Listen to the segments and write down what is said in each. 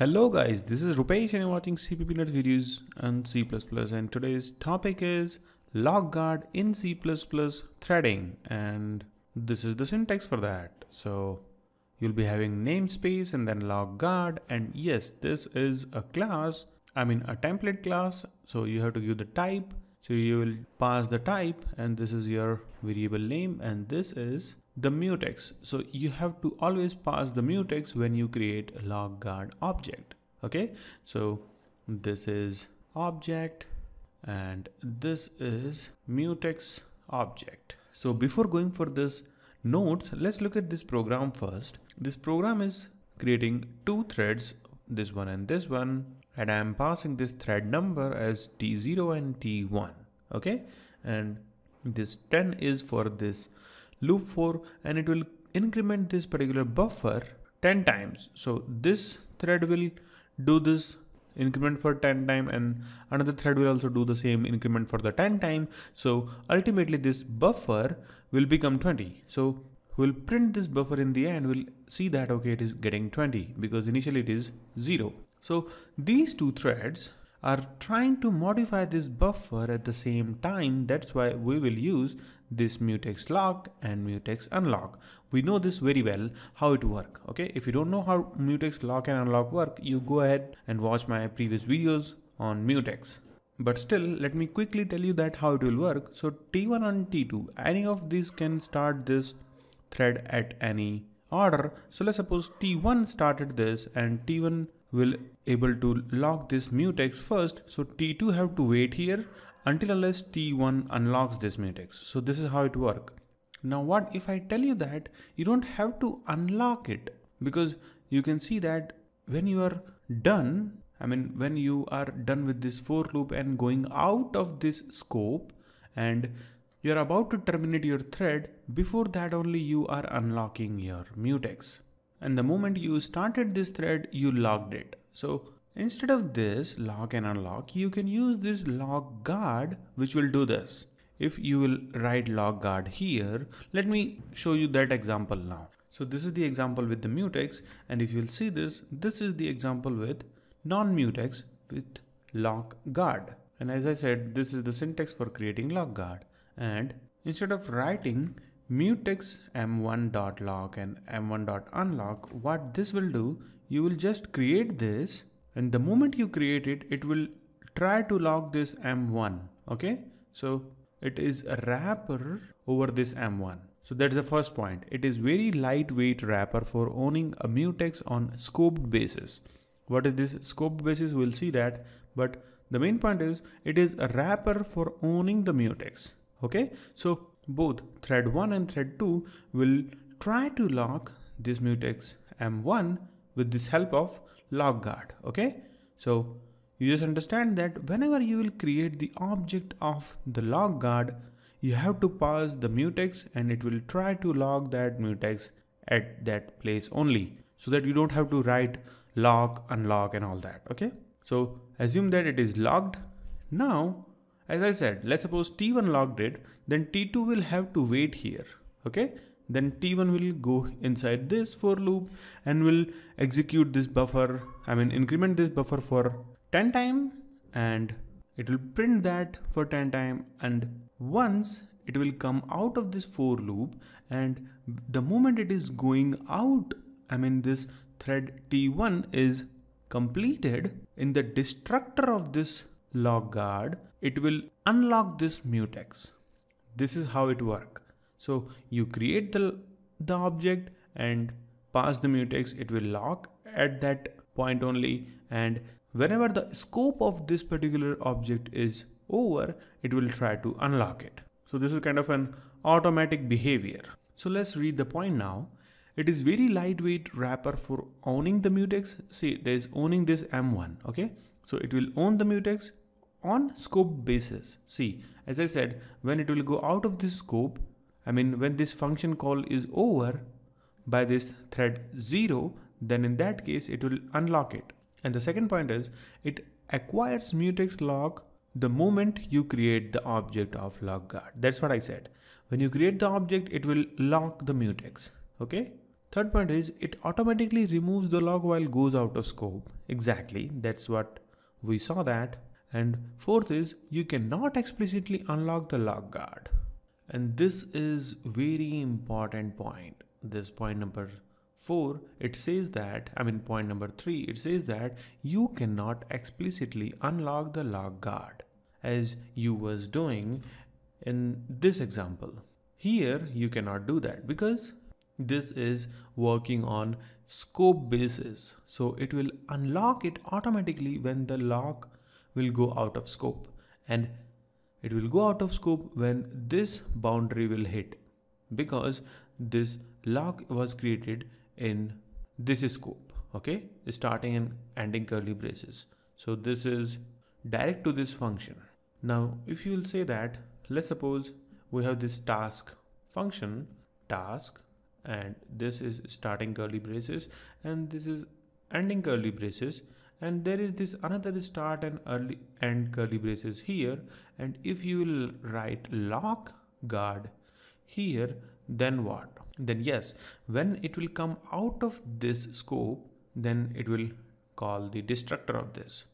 Hello guys, this is Rupesh and you're watching CppNuts videos on C++ and today's topic is LockGuard in C++ threading and this is the syntax for that. So you'll be having namespace and then LockGuard and yes, this is a class, I mean a template class. So you have to give the type. So you will pass the type and this is your variable name and this is the mutex. So you have to always pass the mutex when you create a LockGuard object. Okay, so this is object and this is mutex object. So before going for this nodes, let's look at this program first. This program is creating two threads, this one and this one, and I am passing this thread number as T0 and T1. Okay, and this 10 is for this loop for and it will increment this particular buffer 10 times. So this thread will do this increment for 10 time and another thread will also do the same increment for the 10 time. So ultimately this buffer will become 20. So we'll print this buffer in the end. We'll see that, okay, it is getting 20 because initially it is zero. So these two threads are trying to modify this buffer at the same time. That's why we will use this mutex lock and mutex unlock. We know this very well how it work. Okay, if you don't know how mutex lock and unlock work, you go ahead and watch my previous videos on mutex. But still, let me quickly tell you that how it will work. So T1 and T2, any of these can start this thread at any order. So let's suppose T1 started this and T1 will able to lock this mutex first. So T2 have to wait here until unless T1 unlocks this mutex. So this is how it work. Now what if I tell you that you don't have to unlock it because you can see that when you are done, I mean when you are done with this for loop and going out of this scope and you're about to terminate your thread, before that only you are unlocking your mutex. And the moment you started this thread, you locked it. So Instead of this lock and unlock, you can use this lock guard which will do this. If you will write lock guard here, let me show you that example now. So this is the example with the mutex and if you'll see this, this is the example with non-mutex with lock guard. And as I said, this is the syntax for creating lock guard. And instead of writing mutex m1.lock and m1.unlock, what this will do, you will just create this and the moment you create it it will try to lock this m1 okay? So it is a wrapper over this m1 so that's the first point. It is very lightweight wrapper for owning a mutex on scoped basis. What is this scoped basis? We'll see that. But the main point is it is a wrapper for owning the mutex okay? So both thread 1 and thread 2 will try to lock this mutex m1 with this help of lock guard okay? So you just understand that whenever you will create the object of the lock guard you have to pass the mutex and it will try to lock that mutex at that place only so that you don't have to write lock unlock and all that okay? So assume that it is locked. Now as i said let's suppose t1 logged it then t2 will have to wait here okay? Then t1 will go inside this for loop and will execute this buffer i mean increment this buffer for 10 time and it will print that for 10 time and once it will come out of this for loop and the moment it is going out i mean this thread t1 is completed in the destructor of this lock guard it will unlock this mutex this is how it work so you create the, the object and pass the mutex, it will lock at that point only. And whenever the scope of this particular object is over, it will try to unlock it. So this is kind of an automatic behavior. So let's read the point now. It is very lightweight wrapper for owning the mutex. See, there is owning this M1, okay? So it will own the mutex on scope basis. See, as I said, when it will go out of this scope, I mean, when this function call is over by this thread 0, then in that case, it will unlock it. And the second point is it acquires mutex lock the moment you create the object of lock guard. That's what I said. when you create the object, it will lock the mutex. Okay. Third point is it automatically removes the lock while goes out of scope. Exactly. That's what we saw that. And fourth is you cannot explicitly unlock the lock guard. And this is very important point. This point number 4 it says that i mean point number 3 it says that you cannot explicitly unlock the lock guard as you was doing in this example here you cannot do that because this is working on scope basis so it will unlock it automatically when the lock will go out of scope. And it will go out of scope when this boundary will hit because this lock was created in this scope okay? Starting and ending curly braces. So this is direct to this function. Now if you will say that let's suppose we have this task function task and this is starting curly braces and this is ending curly braces and there is this another start and early end curly braces here. And if you will write lock guard here then what? Then yes when it will come out of this scope then it will call the destructor of this.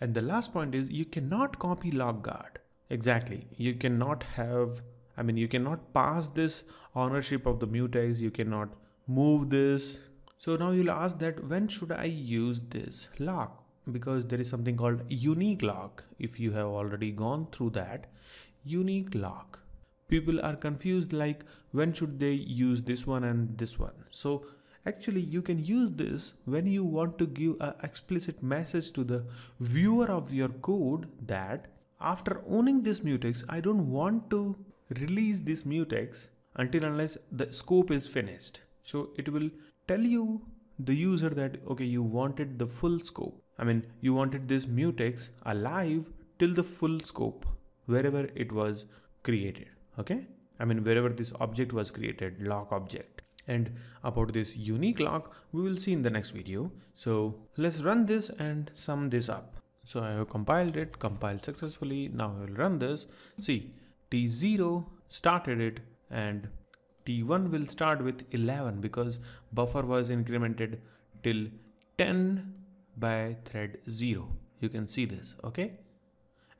And the last point is you cannot copy lock guard. Exactly. You cannot have i mean you cannot pass this ownership of the mutex. You cannot move this so now you'll ask that when should i use this lock? Because there is something called unique lock. If you have already gone through that unique lock. People are confused like when should they use this one and this one? So actually you can use this when you want to give an explicit message to the viewer of your code that after owning this mutex i don't want to release this mutex until unless the scope is finished. So it will tell you the user that okay you wanted the full scope. I mean you wanted this mutex alive till the full scope wherever it was created okay? I mean wherever this object was created lock object. And about this unique lock we will see in the next video. So let's run this and sum this up. So I have compiled it compiled successfully. Now I will run this. See t0 started it and t1 will start with 11 because buffer was incremented till 10 by thread 0 you can see this okay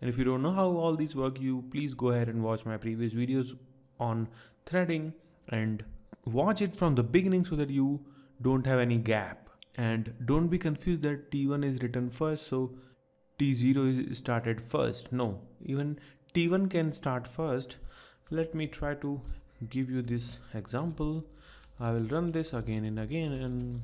and if you don't know how all these work, you please go ahead and watch my previous videos on threading and watch it from the beginning so that you don't have any gap. And don't be confused that T1 is written first, so T0 is started first. No, even T1 can start first. Let me try to give you this example. I will run this again and again and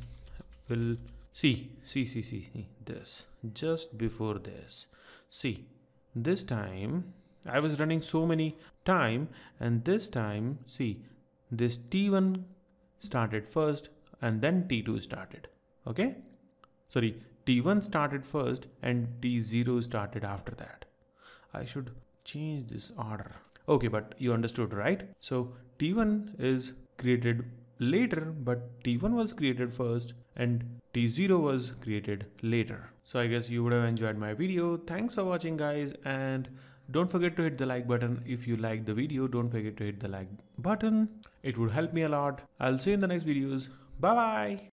will see, see, see, see, see this just before this. See, this time I was running so many time and this time see this T1 started first and then T2 started okay sorry T1 started first and T0 started after that I should change this order okay but you understood right so T1 is created later but T1 was created first and T0 was created later. So I guess you would have enjoyed my video. Thanks for watching guys and don't forget to hit the like button if you like the video. Don't forget to hit the like button. It would help me a lot. I'll see you in the next videos. Bye bye.